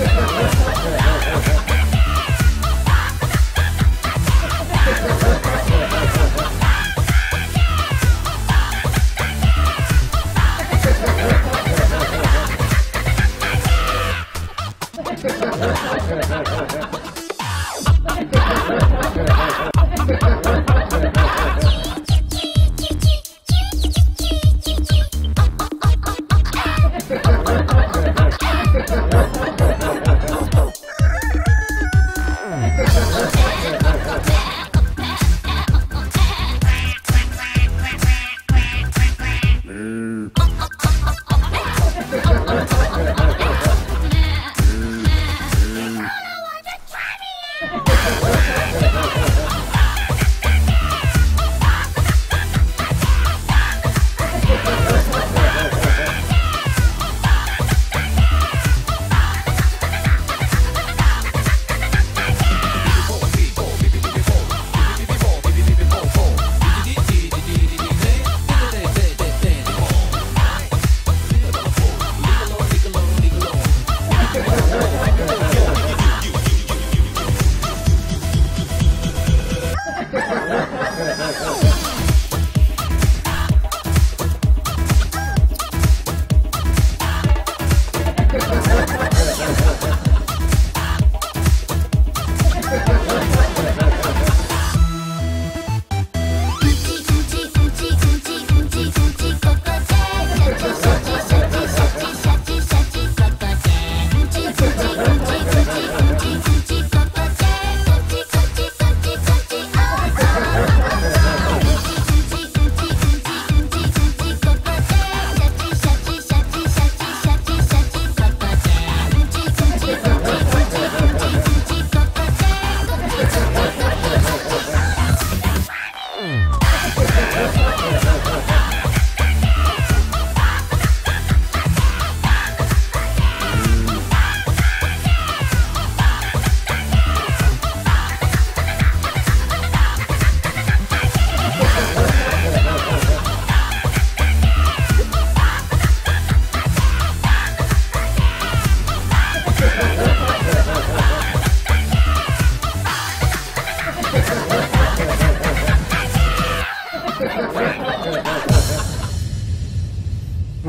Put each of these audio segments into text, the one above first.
Yeah.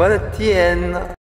我的天哪！